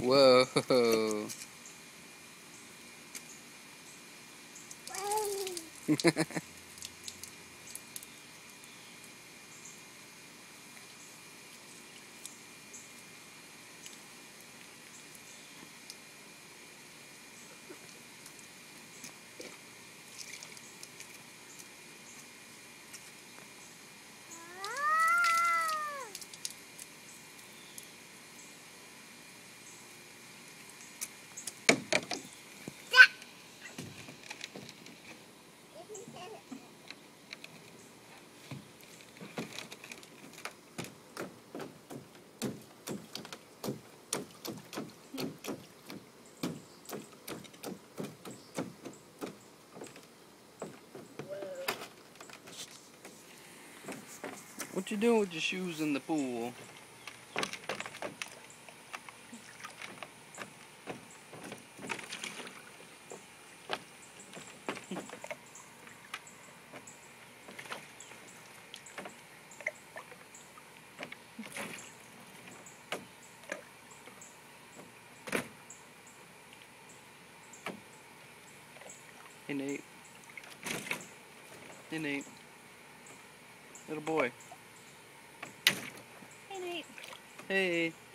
Whoa. What you doing with your shoes in the pool? Hey Nate. Hey Nate. Little boy. Hey, Nate. Hey.